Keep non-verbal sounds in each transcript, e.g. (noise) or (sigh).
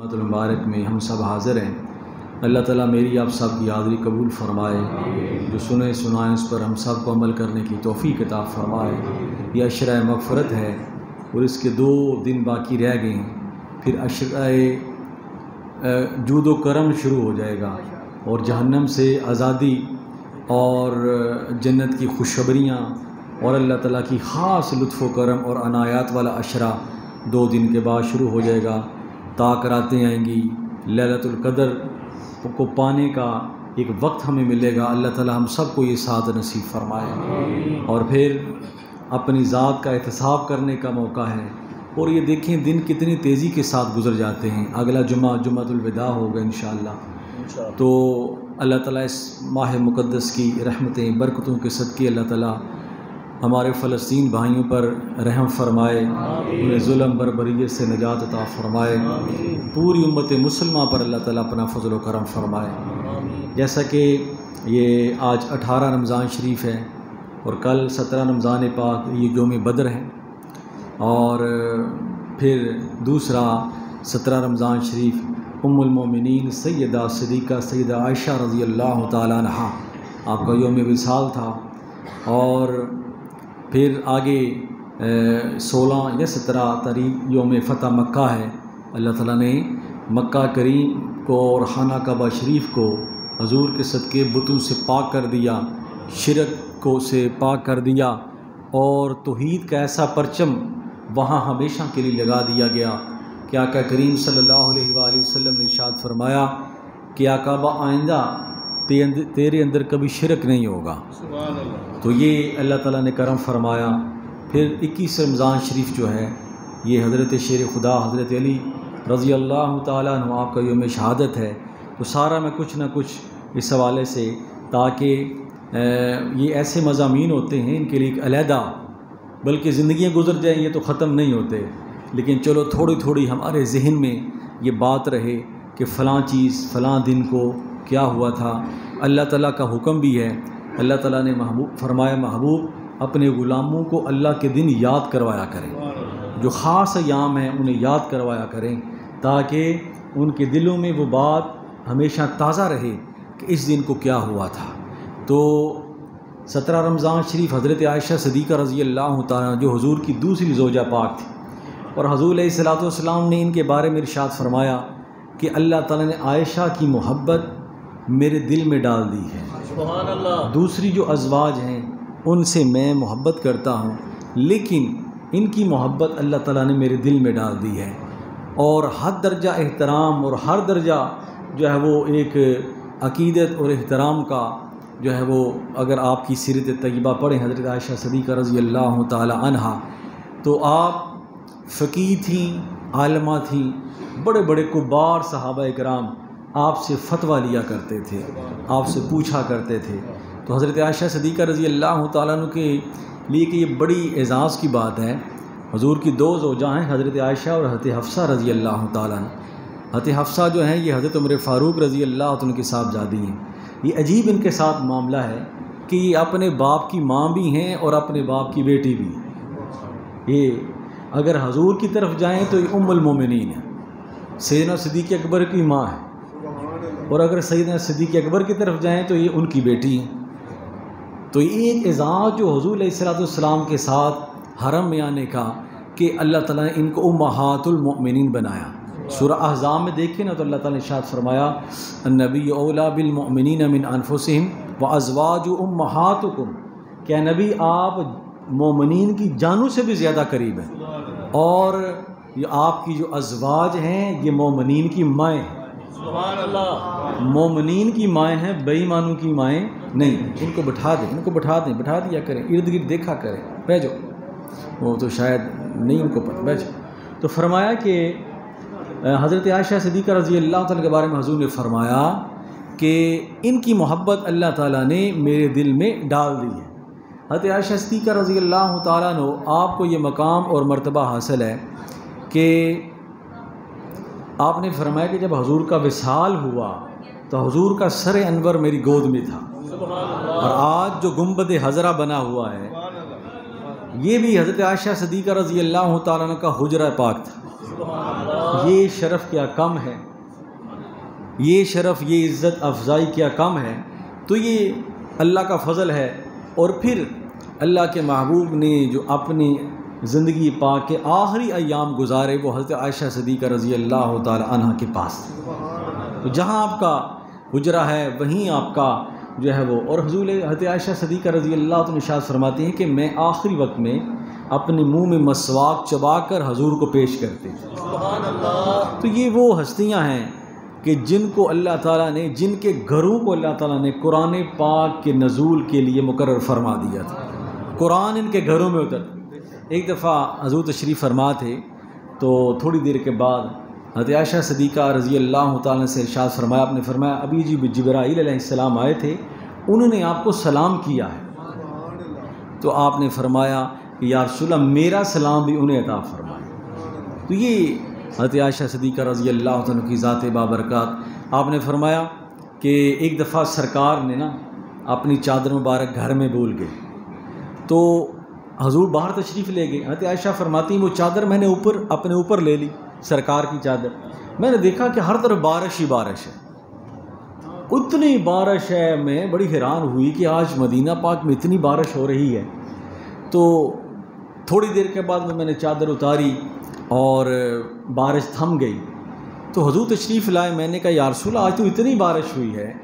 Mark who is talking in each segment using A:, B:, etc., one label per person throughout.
A: मुबारक में हम सब हाज़िर हैं। अल्लाह ताला मेरी आप सब की हाज़री कबूल फ़रमाए। जो सुने, सुनाए, उस पर हम सबको अमल करने की तोफ़ी किताब फ़रमाए। यह अशरा मगफ़रत है और इसके दो दिन बाकी रह गए हैं। फिर अशरा जूद करम शुरू हो जाएगा और जहन्नम से आज़ादी और जन्नत की खुशखबरियाँ और अल्लाह ताला की ख़ास लुत्फ़ करम और अनायात वाला अशरा दो दिन के बाद शुरू हो जाएगा। ताकरातें आएँगी ललतुल्क़दर को पाने का एक वक्त हमें मिलेगा। अल्लाह ताला हम सबको ये साथ नसीब फरमाए। और फिर अपनी ज़ात का एहतसाब करने का मौका है। और ये देखें दिन कितनी तेज़ी के साथ गुजर जाते हैं। अगला जुमा जुम्मतुलविदा होगा इन तो अल्लाह ताला इस माह मुक़दस की रहमतें बरकतों के सदक़े अल्लाह ताला हमारे फ़लस्तीन भाइयों पर रहम फरमाए उन्हें जुल्म बरबरीत से निजात अता फ़रमाए। पूरी उम्मत मुसलमान पर अल्लाह ताला अपना फजल करम फरमाए। जैसा कि ये आज अठारह रमज़ान शरीफ है और कल सत्रह रमज़ान पाक ये योम बदर है और फिर दूसरा सत्रह रमज़ान शरीफ उम्मिन सैदा सदीक़ा सैदा आयशा रज़ी अल्लाह तहा आपका योम विसाल था और फिर आगे सोलह या सत्रह तारीख योम फ़तह मक्का है। अल्लाह ताला ने मक्का करीम को और खाना कबा शरीफ को हजूर के सदक़े बुतों से पाक कर दिया, शिरक को से पाक कर दिया और तोहीद का ऐसा परचम वहाँ हमेशा के लिए लगा दिया गया कि आका करीम अलैहि वसल्लम ने इशाद फरमाया कि आकाबा आइंदा तेरे अंदर कभी शिरक नहीं होगा। तो ये अल्लाह ताला ने करम फरमाया। फिर इक्कीस रमज़ान शरीफ जो है ये हज़रत शेर खुदा हज़रत अली रज़ी अल्लाह तु आपका योम शहादत है। तो सारा में कुछ ना कुछ इस हवाले से ताकि ये ऐसे मजामी होते हैं इनके लिए एक अलहदा बल्कि ज़िंदियाँ गुजर जाएँ ये तो ख़त्म नहीं होते। लेकिन चलो थोड़ी थोड़ी हमारे जहन में ये बात रहे कि फ़लाँ चीज़ फ़लाँ दिन को क्या हुआ था? अल्लाह ताला का हुक्म भी है। अल्लाह ताला ने महबूब, फरमाया, महबूब, अपने ग़ुलामों को अल्लाह के दिन याद करवाया करें। जो ख़ास अयाम हैं, उन्हें याद करवाया करें, ताकि उनके दिलों में वो बात हमेशा ताज़ा रहे कि इस दिन को क्या हुआ था। तो सत्रह रमज़ान शरीफ हज़रत आयशा सदीक़ा रज़ी अल्लाह जो हजूर की दूसरी जोजा पाक थी। और हजूर सलाम ने इनके बारे में इरशाद फरमाया कि अल्लाह ताला ने आयशा की मोहब्बत मेरे दिल में डाल दी है। दूसरी जो अजवाज हैं उनसे मैं मोहब्बत करता हूँ लेकिन इनकी मोहब्बत अल्लाह ताला ने मेरे दिल में डाल दी है। और हर दर्जा एहतराम और हर दर्जा जो है वो एक अकीदत और एहतराम का जो है वो अगर आपकी सीरत तयबा पढ़ें हज़रत आयशा सदीक़ा रज़ी अल्लाह तहा तो आप फ़की थी आलमा थी बड़े बड़े कुबार सहाबा कराम आपसे फतवा लिया करते थे, आपसे पूछा करते थे। तो हज़रत आयशा सदीक़ा रज़ी अल्लाह तु के लिए कि ये बड़ी एज़ाज़ की बात है। हजूर की दो जोजा हैं, हज़रत आयशा और हज़रत हफ्सा रज़ी अल्लाह तज़रत हफ्सा जो हैं, ये हज़रत उम्र फ़ारूक रज़ी अल्लाह के जादी हैं। ये अजीब इनके साथ मामला है कि ये अपने बाप की माँ भी हैं और अपने बाप की बेटी भी ये अगर हजूर की तरफ़ जाएँ तो ये उम्मिन है। सैन सदीक़ अकबर की माँ है। और अगर सईद सिद्दीक अकबर की तरफ़ जाएँ तो ये उनकी बेटी हैं। तो ये एक एजाज़ जो हजूल सलाम के साथ हरम में आने का कि अल्लाह ताला ने इनको उम्मातुलमिन बनाया। सुर अहज़ाम में देखें ना तो अल्लाह ताला ने शाद फरमाया नबी ओला बिलमिन मिन अनफुसम व अजवाज उम्मातुकुम क्या नबी आप मोमिन की जानों से भी ज़्यादा करीब हैं? और ये आपकी जो अजवाज हैं, ये मोमिन की माएँ हैं। मोमिन की माएँ हैं, बेईमानों की माएँ नहीं। इनको बैठा दें, इनको बैठा दें, बैठा दिया करें, इर्द गिर्द देखा करें जाओ। वो तो शायद नहीं उनको पता जाओ। तो फरमाया कि हज़रत आयशा सदीक़ा रज़ी अल्लाह ताला के बारे में हजूर ने फरमाया कि इनकी मोहब्बत अल्लाह ताला ने मेरे दिल में डाल दी है। हज़रत आयशा सदीक़ा रज़ी अल्लाह तु आपको ये मकाम और मरतबा हासिल है कि आपने फरमाया कि जब हजूर का विसाल हुआ तो हजूर का सर अनवर मेरी गोद में था। और आज जो गुंबद हजरा बना हुआ है, ये भी हज़रत आयशा सदीक़ा रज़ी अल्लाह का हजरा पाक था। ये शरफ़ क्या कम है? ये शरफ़, ये इज़्ज़त अफजाई क्या कम है? तो ये अल्लाह का फ़ज़ल है। और फिर अल्लाह के महबूब ने जो अपनी ज़िंदगी पा के आखिरी अयाम गुजारे वो हज़रत आयशा सदीक़ा रज़ी अल्लाह तह के पास तो जहाँ आपका गुजरा है वहीं आपका जो है वो। और हजूल हज़रत आयशा सदीक़ा रज़ी अल्लाह तशाद फरमाती हैं कि मैं आखिरी वक्त में अपने मुँह में मसवाक चबा कर हजूर को पेश करते तो ये वो हस्तियाँ हैं कि जिनको अल्लाह ताला ने जिनके घरों को अल्लाह ताला ने कुरान पाक के नज़ूल के लिए मुकर फरमा दिया था। कुरान इनके घरों में उतर एक दफ़ा हजूर तशरीफ़ फरमा थे तो थोड़ी देर के बाद हत्याशा सदीक़ा रज़ी अल्लाह इरशाद फरमाया, आपने फरमाया, अभी जी जबराईसम आए थे, उन्होंने आपको सलाम किया है। तो आपने फरमाया कि यार मेरा सलाम भी उन्हें अता फरमाया तो ये हज़रत आयशा सदीक़ा रज़ी अल्लाह की ज़ात बाबरकत। आपने फरमाया कि एक दफ़ा सरकार ने ना अपनी चादर मुबारक घर में बोल गए तो हजूर बाहर तशरीफ़ ले गए। हज़रत आयशा फरमाती, वो चादर मैंने ऊपर, अपने ऊपर ले ली, सरकार की चादर। मैंने देखा कि हर तरफ़ बारिश ही बारिश है। उतनी बारिश है, मैं बड़ी हैरान हुई कि आज मदीना पाक में इतनी बारिश हो रही है। तो थोड़ी देर के बाद में मैंने चादर उतारी और बारिश थम गई। तो हजूर तशरीफ़ लाए, मैंने कहा यारसूल आज तो इतनी बारिश हुई है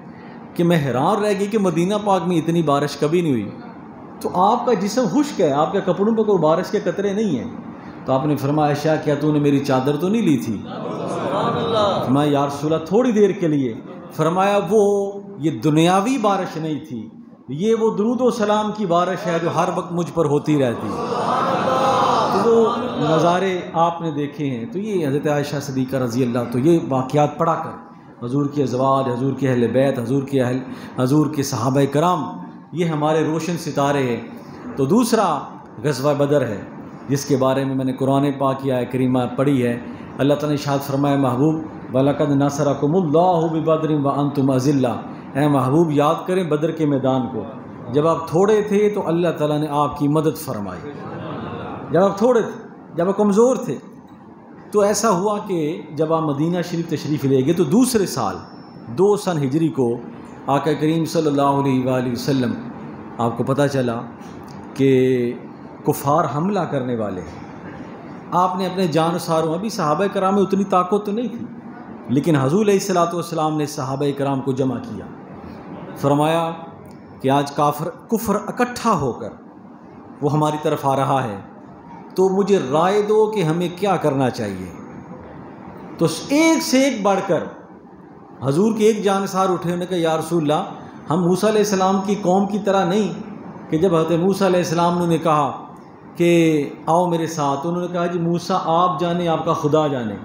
A: कि मैं हैरान रह गई कि मदीना पाक में इतनी बारिश कभी नहीं हुई। तो आपका जिसम खुश्क है आपके कपड़ों पर कोई बारिश के कतरे नहीं हैं। तो आपने फरमाया शाह क्या तूने मेरी चादर तो नहीं ली थी? फरमाया यारसूला थोड़ी देर के लिए। फरमाया वो ये दुनियावी बारिश नहीं थी। ये वो दरूद सलाम की बारिश है जो हर वक्त मुझ पर होती रहती है। तो वो नज़ारे आपने देखे हैं। तो ये हज़रत आयशा सदीक़ा रज़ी अल्लाह तो ये वाक़ात पढ़ा कर हजूर के अजवाज हजूर के अहल बैत हजूर के अहल हजूर के सहाब कराम ये हमारे रोशन सितारे हैं। तो दूसरा गजवा बदर है, जिसके बारे में मैंने कुरान पाक की आय करीमा पढ़ी है। अल्लाह ताला शाद फरमाए महबूब, वलकद नसरकुमुल्लाबद्र व अंतुम अज़िल्ला। ए महबूब, याद करें बदर के मैदान को। जब आप थोड़े थे तो अल्लाह ताला ने आपकी मदद फरमाई। जब आप थोड़े थे, जब आप कमज़ोर थे तो ऐसा हुआ कि जब आप मदीना शरीफ तशरीफ़ ले गए तो दूसरे साल, दो सन हिजरी को आका करीम सल्लल्लाहु अलैहि वसल्लम, आपको पता चला कि कुफार हमला करने वाले हैं। आपने अपने जान सारों, अभी सहाब कराम में उतनी ताकत तो नहीं थी, लेकिन हजूल सलाम ने सहाब कराम को जमा किया। फरमाया कि आज काफर, कुफर इकट्ठा होकर वो हमारी तरफ़ आ रहा है तो मुझे राय दो कि हमें क्या करना चाहिए। तो एक से एक बढ़कर हजूर के एक जानसार उठे, उन्होंने कहा यारसोल्ला हम मूसा सलाम की कौम की तरह नहीं कि जब हज़रत मूसा सलाम ने कहा कि आओ मेरे साथ तो उन्होंने कहा, जी, मूसा, आप जाने, आपका खुदा जाने।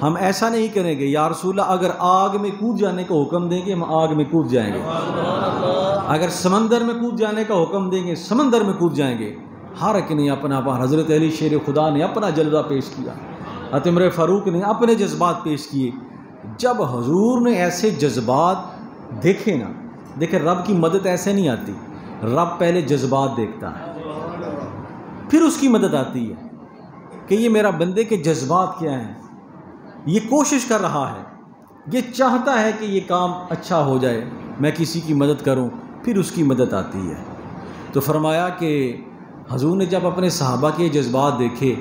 A: हम ऐसा नहीं करेंगे। यारसोल्ला अगर आग में कूद जाने का हुक्म देंगे, हम आग में कूद जाएँगे। अगर समंदर में कूद जाने का हुक्म देंगे, समंदर में कूद जाएँगे। हर एक ने अपना, हज़रत अली शेर खुदा ने अपना जलवा पेश किया। अतमर फ़ारूक ने अपने जज्बात पेश किए। जब हजूर ने ऐसे जज्बात देखे ना, देखे, रब की मदद ऐसे नहीं आती। रब पहले जज्बात देखता है, फिर उसकी मदद आती है कि ये मेरा बंदे के जज्बात क्या हैं? ये कोशिश कर रहा है, ये चाहता है कि ये काम अच्छा हो जाए, मैं किसी की मदद करूँ, फिर उसकी मदद आती है। तो फरमाया कि हजूर ने जब अपने सहाबा के जज्बात देखे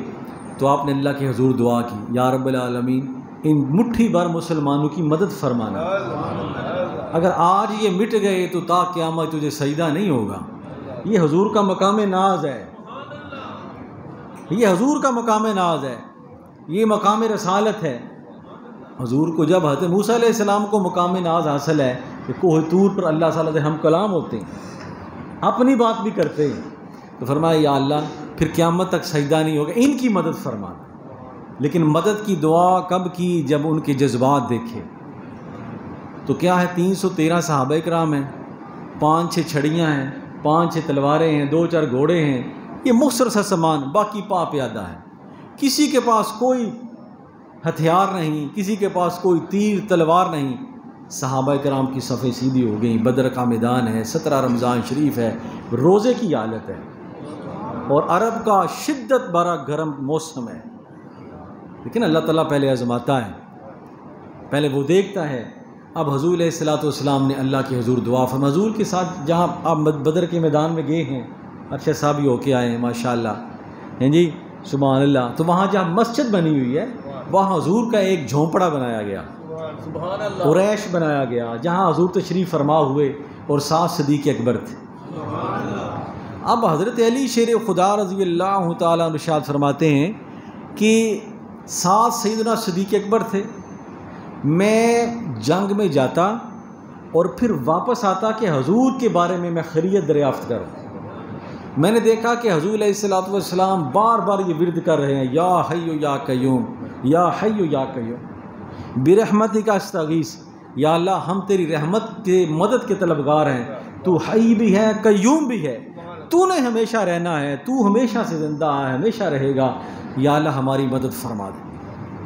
A: तो आपने अल्लाह के हजूर दुआ की, या रबालमीन इन मुट्ठी भर मुसलमानों की मदद फरमाना। अगर आज ये मिट गए तो ता क्यामत तुझे सजदा नहीं होगा। ये हजूर का मकाम नाज है। ये हजूर का मकाम नाज है। ये मकाम रसालत है। हजूर को जब हज़रत मूसा सलाम को मकाम नाज हासिल है कि कोहतूर पर अल्लाह से हम कलाम होते हैं। अपनी बात भी करते हैं। तो फरमाया, या अल्लाह, फिर क़्यामत तक सजदा नहीं होगा। इनकी मदद फरमाना। लेकिन मदद की दुआ कब की जब उनके जज्बात देखे? तो क्या है, तीन सौ तेरह सहाब कराम हैं, पाँच छः छड़ियाँ हैं, पाँच छः तलवारें हैं, दो चार घोड़े हैं, ये मुख्तर सा सामान, बाकी पा प्यादा है। किसी के पास कोई हथियार नहीं, किसी के पास कोई तीर तलवार नहीं। सहाबा कराम की सफ़े सीधी हो गई, बदर का मैदान है, सत्रह रमज़ान शरीफ है, रोज़े की हालत है। और अरब का शिद्दत भरा गर्म मौसम है। लेकिन अल्लाह ताला पहले आजमाता है पहले वो देखता है। अब हजूर सलाम ने अल्लाह के हजूर दुआ फरमा हजूर के साथ जहाँ आप बदर के मैदान में गए हैं अच्छा साहब ही होके आए हैं माशा हैं जी सुबह अल्लाह तो वहाँ जहाँ मस्जिद बनी हुई है वहाँ हजूर का एक झोंपड़ा बनाया गया। कुरैश बनाया गया जहाँ हजूर तशरीफ़ फरमा हुए और सात सदीक अकबर थे। अब हज़रत अली शेर खुदा रज़ी अल्लाह तशाद फरमाते हैं कि सात सईदना सदीक अकबर थे। मैं जंग में जाता और फिर वापस आता कि हजूर के बारे में मैं खरीत दरियाफ्त करूँ मैंने देखा कि हजूर सलाम बार बार ये विरद कर रहे हैं, या हयो या कयूम या हयो या कयूम बेरहमती का अस्तगीस, या अल्लाह हम तेरी रहमत के मदद के तलबगार हैं, तू हई भी है कयूम भी है। तूने हमेशा रहना है, तू हमेशा से ज़िंदा है, हमेशा रहेगा। या अल्लाह हमारी मदद फरमा दे।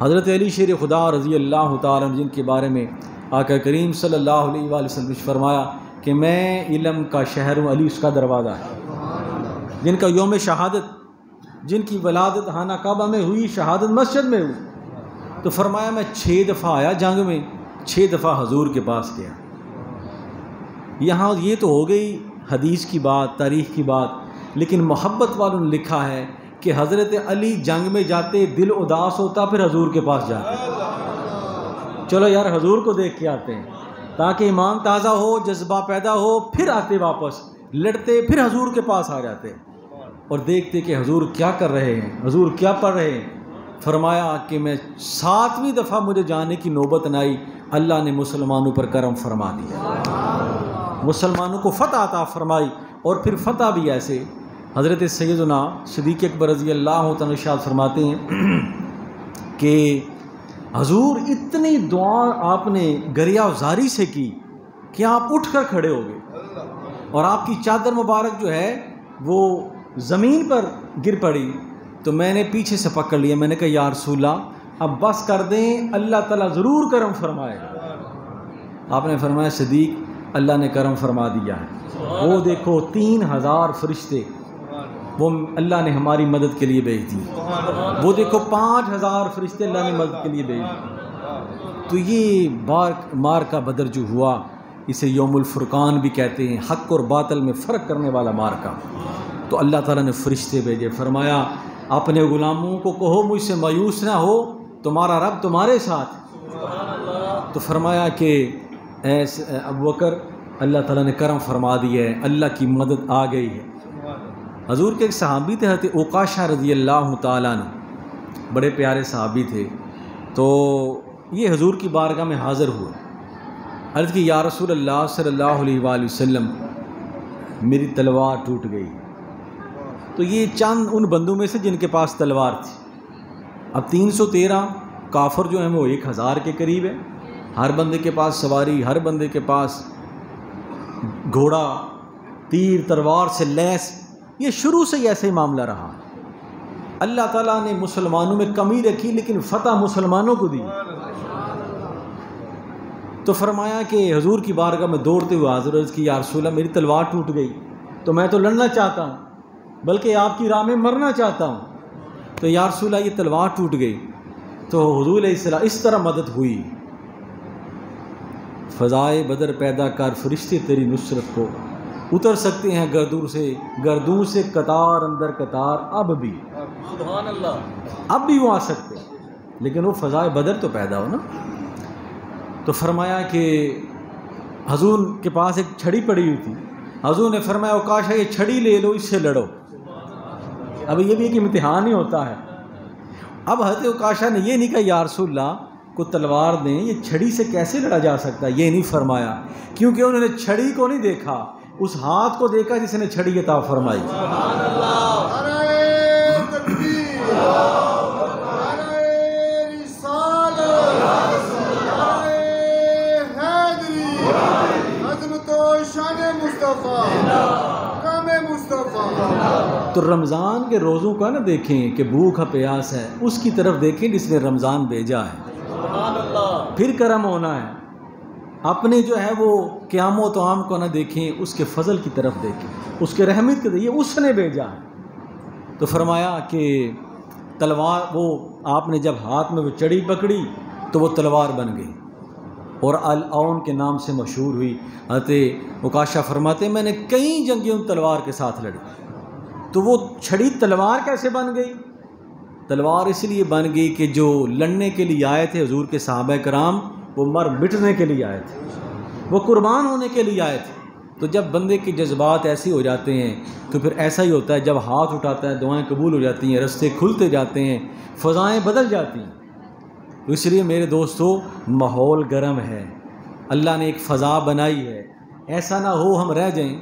A: हज़रत अली शेर खुदा रज़ी अल्लाह जिनके बारे में आकर करीम अलैहि वसल्लम फरमाया कि मैं इलम का शहर हूँ, अली उसका दरवाज़ा है। जिनका योम शहादत, जिनकी वलादत, हाना काबा में हुई शहादत, मस्जिद में हुई। तो फरमाया, मैं छः दफ़ा आया जंग में छः दफ़ा हजूर के पास गया। यहाँ ये तो हो गई हदीस की बात, तारीख़ की बात, लेकिन मोहब्बत वालों ने लिखा है कि हज़रत अली जंग में जाते, दिल उदास होता, फिर हजूर के पास जाते। चलो यार, हजूर को देख के आते हैं। ताकि ईमान ताज़ा हो, जज्बा पैदा हो, फिर आते वापस। लड़ते, फिर हजूर के पास आ जाते। और देखते कि हजूर क्या कर रहे हैं, हजूर क्या पढ़ रहे हैं। फरमाया कि मैं सातवीं दफ़ा मुझे जाने की नौबत न आई, अल्लाह ने मुसलमानों पर करम फरमा दिया। मुसलमानों को फ़तह आता फरमाई, और फिर फ़तह भी ऐसे हज़रत सैदना सदीक अकबर रज़ी अल्लाह तशाद फरमाते हैं (clears throat) कि हजूर, इतनी दुआ आपने गरिया गरियाजारी से की कि आप उठ कर खड़े हो गए। और आपकी चादर मुबारक जो है, वो ज़मीन पर गिर पड़ी। तो मैंने पीछे से पकड़ लिया। मैंने कहा यार रसूला अब बस कर दें, अल्लाह ताला ज़रूर करम फरमाएगा आपने फरमाया सदीक अल्लाह ने करम फरमा दिया है। वो देखो, तीन हज़ार फरिश्ते वो अल्लाह ने हमारी मदद के लिए भेज दी। वो देखो पाँच हज़ार फरिश्ते अल्लाह ने मदद के लिए भेज दी तो ये बार मार का बदर जो हुआ इसे योमुलफ़ुरक़ान भी कहते हैं हक और बातल में फ़र्क करने वाला मार का। तो अल्लाह ताला ने फ़रिश्ते भेजे। फरमाया अपने ग़ुलामों को कहो मुझसे मायूस ना हो तुम्हारा रब तुम्हारे साथ तो फरमाया कि ऐसे अब वकर अल्लाह ताला ने करम फरमा दिया है अल्लाह की मदद आ गई है। हजूर के एक सहाबी थे, हज़रत ओकाशा रज़ी अल्लाह बड़े प्यारे सहाबी थे। तो ये हजूर की बारगाह में हाज़िर हुए। अर्ज़ की, या रसूल अल्लाह अलैहि वसल्लम, मेरी तलवार टूट गई। तो ये चंद उन बंदों में से जिनके पास तलवार थी। अब तीन सौ तेरह काफर जो हैं, वो एक हज़ार के करीब है। हर बंदे के पास सवारी, हर बंदे के पास घोड़ा, तीर, तलवार से लैस ये शुरू से ही ऐसे ही मामला रहा। अल्लाह ताला ने मुसलमानों में कमी रखी, लेकिन फ़तह मुसलमानों को दी। तो फरमाया कि, हजूर की बारगाह में दौड़ते हुए हाजिर की यारसोला मेरी तलवार टूट गई। तो मैं तो लड़ना चाहता हूँ, बल्कि आपकी राह में मरना चाहता हूँ। तो यारसोला ये तलवार टूट गई। तो हजूल इस तरह मदद हुई। फ़जाए बदर पैदा कर, फरिश्ते तेरी नुसरत को उतर सकते हैं गर्दूर से गर्दूर से कतार अंदर कतार अब भी। अब भी वो आ सकते हैं। लेकिन वो फ़जाए बदर तो पैदा हो ना। तो फरमाया कि हजूर के पास एक छड़ी पड़ी हुई थी। हजूर ने फरमाया अवकाश है ये छड़ी ले लो इससे लड़ो। अब ये भी एक इम्तिहान ही होता है। अब हज़रत अवकाशा ने ये नहीं कहा यारसोल्ला को तलवार दें ये छड़ी से कैसे लड़ा जा सकता है? ये नहीं फरमाया। क्योंकि उन्होंने छड़ी को नहीं देखा। उस हाथ को देखा जिसने छड़ी ता फरमाई। तो रमज़ान के रोज़ों का ना देखें कि भूख प्यास है उसकी तरफ़ देखें जिसने रमज़ान भेजा है। फिर करम होना है। अपने जो है वो क्यामो तो आम को ना देखें, उसके फजल की तरफ़ देखें। उसके रहमत के ये उसने भेजा। तो फरमाया कि तलवार, वो आपने जब हाथ में वो चड़ी पकड़ी तो वो तलवार बन गई। और अल अल के नाम से मशहूर हुई। अते उकाशा फरमाते, मैंने कई जंगें उन तलवार के साथ लड़ी। तो वो छड़ी तलवार कैसे बन गई? तलवार इसलिए बन गई कि जो लड़ने के लिए आए थे, हजूर के साहब कराम वो मर मिटने के लिए आए थे। वो कुर्बान होने के लिए आए थे। तो जब बंदे के जज्बात ऐसे हो जाते हैं तो फिर ऐसा ही होता है, जब हाथ उठाता है, दुआएँ कबूल हो जाती हैं, रस्ते खुलते जाते हैं, फ़ज़ाएँ बदल जाती हैं। तो इसलिए मेरे दोस्तों, माहौल गर्म है। अल्लाह ने एक फ़ज़ा बनाई है। ऐसा ना हो हम रह जाएँ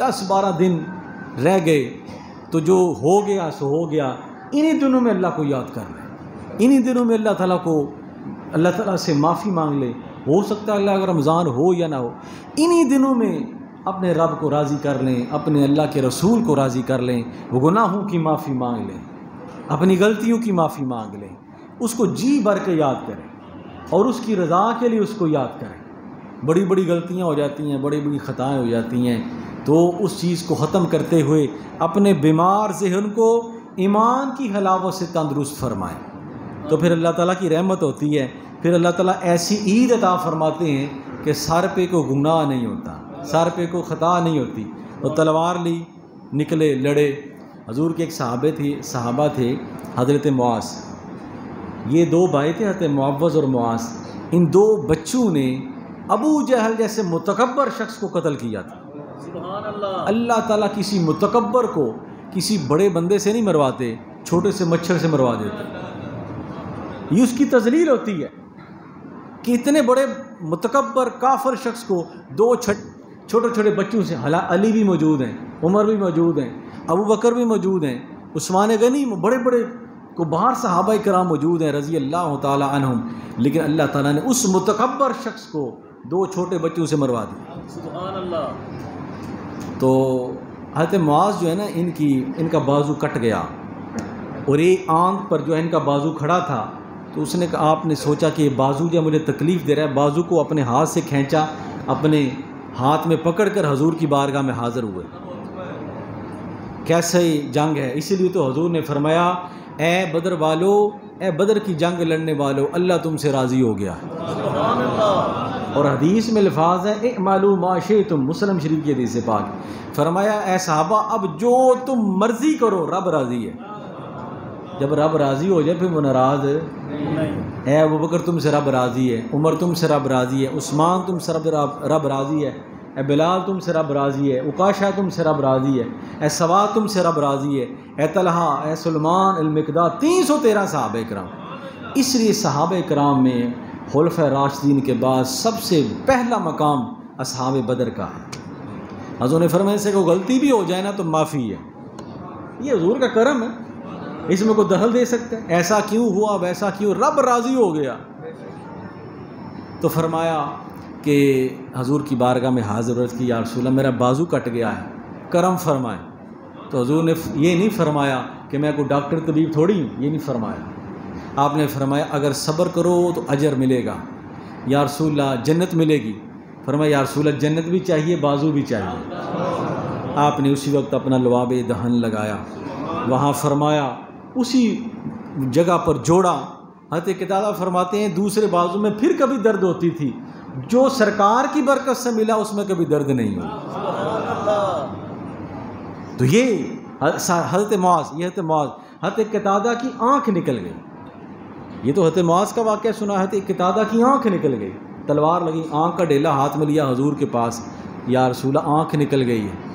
A: दस बारह दिन रह गए तो जो हो गया सो हो गया। इन्हीं दिनों में अल्लाह को याद कर लें इन्हीं दिनों में अल्लाह ताला को अल्लाह ताला से माफ़ी मांग ले। हो सकता है अल्लाह अगर रमज़ान हो या ना हो। इन्हीं दिनों में अपने रब को राज़ी कर लें, अपने अल्लाह के रसूल को राज़ी कर लें, वो गुनाहों की माफ़ी मांग लें, अपनी गलतियों की माफ़ी मांग लें, उसको जी भर के याद करें और उसकी रज़ा के लिए उसको याद करें। बड़ी बड़ी गलतियाँ हो जाती हैं, बड़ी बड़ी ख़ताएँ हो जाती हैं तो उस चीज़ को ख़त्म करते हुए अपने बीमार जहन को ईमान की हलावत से तंदरुस्त फरमाएँ। तो फिर अल्लाह ताला की रहमत होती है। फिर अल्लाह ताला ऐसी ईद अता फरमाते हैं कि सर पे को गुनाह नहीं होता सर पे को ख़ता नहीं होती। तो तलवार ली निकले लड़े। हजूर के एक सहाबे थे सहाबा थे हज़रत मुआस ये दो भाई थे हज़रत मुआवज़ और मुआस इन दो बच्चों ने अबू जहल जैसे मुतकबर शख्स को कत्ल किया था। अल्लाह ताला किसी मुतकबर को किसी बड़े बंदे से नहीं मरवाते छोटे से मच्छर से मरवा देते। ये उसकी तजलील होती है कि इतने बड़े मतकबर काफर शख्स को दो छोटे छोटे बच्चों से हला अली भी मौजूद हैं उमर भी मौजूद हैं अबू बकर भी मौजूद हैं उस्मान गनी बड़े बड़े को बाहर सहाबा कराम मौजूद हैं रज़ी अल्लाह तहम लेकिन अल्लाह ताला ने उस मुतकबर शख्स को दो छोटे बच्चों से मरवा दिया। तो हज़रत मुआज जो है ना इनकी इनका बाजू कट गया। और एक आँख पर जो है इनका बाजू खड़ा था। तो उसने कहा आपने सोचा कि बाजू जो मुझे तकलीफ़ दे रहा है बाजू को अपने हाथ से खींचा अपने हाथ में पकड़ कर हजूर की बारगाह में हाज़िर हुए। कैसे जंग है? इसीलिए तो हजूर ने फरमाया ए बदर वालो ए बदर की जंग लड़ने वालो अल्लाह तुमसे राज़ी हो गया और हदीस में लफाज है ए मालूम माशे तुम मुस्लिम शरीफ की हदीस पाक। फरमाया ए साहबा अब जो तुम मर्ज़ी करो रब राज़ी है। जब रब राज़ी हो जाए फिर वो नाराज़ है अबू बकर तुमसे रब राज़ी है, उमर तुमसे रब राज़ी है, उस्मान तुमसे रब रब राज़ी है, ए बिलाल तुमसे रब राज़ी है, उकाशा तुमसे रब राज़ी है, ए सवा तुमसे रब राज़ी है, ए तलहा, ए सलमान अलमकदा तीन सौ तेरह साहब कराम इसलिए साहब कराम में हल्फ राशदीन के बाद सबसे पहला मकाम असहाब बदर का है। हजू ने फरमाए से कोई गलती भी हो जाए ना तो माफ़ी है। ये हजूर का करम है। इसमें कोई दखल दे सकते हैं? ऐसा क्यों हुआ, वैसा क्यों? रब राज़ी हो गया। तो फरमाया कि हजूर की बारगाह में हाजिर की, या रसूल मेरा बाजू कट गया है। करम फरमाए। तो हजूर ने ये नहीं फरमाया कि मैं कोई डॉक्टर तबीब थोड़ी हूँ, ये नहीं फरमाया। आपने फरमाया, अगर सब्र करो तो अजर मिलेगा। या रसूल जन्नत मिलेगी। फरमाया, या रसूल जन्नत भी चाहिए, बाजू भी चाहिए। आपने उसी वक्त अपना लवाब दहन लगाया। वहाँ फरमाया उसी जगह पर जोड़ा। हत किताबा फरमाते हैं, दूसरे बाजू में फिर कभी दर्द होती थी। जो सरकार की बरकत से मिला, उसमें कभी दर्द नहीं हुआ। तो ये हज़रत मुआज, ये हज़रत मुआज, हज़रत कितादा की आँख निकल गई। ये तो हज़रत मुआज का वाक्य सुना, हज़रत कितादा की आँख निकल गई। तलवार लगी, आँख का डेला हाथ में लिया, हजूर के पास, या रसूला आँख निकल गई है।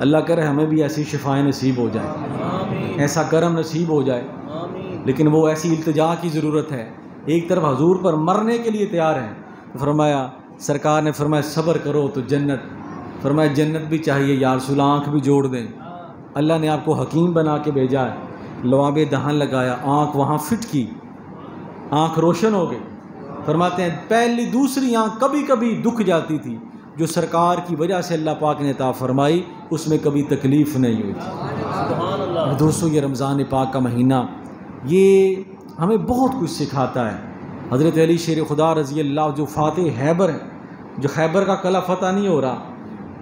A: अल्लाह करे हमें भी ऐसी शिफाएँ नसीब हो जाए। ऐसा करम नसीब हो जाए। लेकिन वो ऐसी इल्तजा की ज़रूरत है। एक तरफ़ हजूर पर मरने के लिए तैयार हैं तो फरमाया सरकार ने फरमाया सब्र करो तो जन्नत। फरमाया जन्नत भी चाहिए यारसुल आँख भी जोड़ दें। अल्लाह ने आपको हकीम बना के भेजा है। लवाब दहन लगाया आँख वहाँ फिट की। आँख रोशन हो गई। फरमाते हैं पहली दूसरी आँख कभी कभी दुख जाती थी जो सरकार की वजह से अल्लाह पाक ने ता फरमाई। उसमें कभी तकलीफ़ नहीं हुई दोस्तों, ये रमज़ान पाक का महीना, ये हमें बहुत कुछ सिखाता है। हज़रत अली शेर खुदा रज़ी अल्लाह जो फ़ातह हैबर है, जो खैबर का कला फ़तह नहीं हो रहा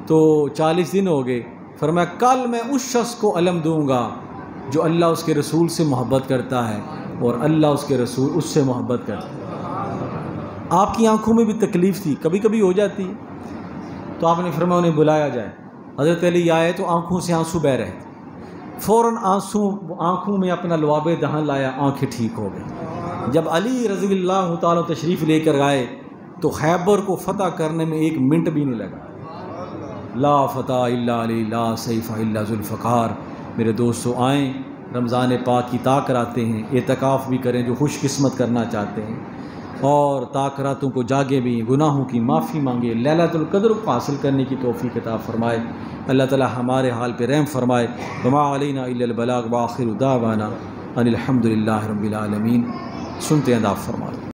A: तो चालीस दिन हो गए। फरमाया, कल मैं उस शख्स को अलम दूँगा, जो अल्लाह उसके रसूल से मोहब्बत करता है, और अल्लाह उसके रसूल उससे मोहब्बत करता है। आपकी आँखों में भी तकलीफ़ थी कभी कभी हो जाती। तो आपने फरमा उन्हें बुलाया जाए। हज़रत अली आए तो आँखों से आँसू बह रहे थे। फ़ौर आँसू, आँखों में अपना लवाब दहन लाया, आँखें ठीक हो गई। जब अली रज़ी तशरीफ़ लेकर आए तो खैबर को फ़तह करने में एक मिनट भी नहीं लगा। ला फ़तः अली, ला सईफ़ा जुल्फ़ार मेरे दोस्तों, आएँ रमज़ान पाक की ताक कराते हैं एतकाफ़ भी करें जो खुशकस्मत करना चाहते हैं। और ताकरातों को जागे भी, गुनाहों की माफ़ी मांगे लैलातुल्क़द्र को हासिल करने की तोफ़ी किताब फरमाए। अल्लाह ताला हमारे हाल पर रहम फरमाए। वमा अलीना उदावाना आलमीन। सुनते हैं फरमाए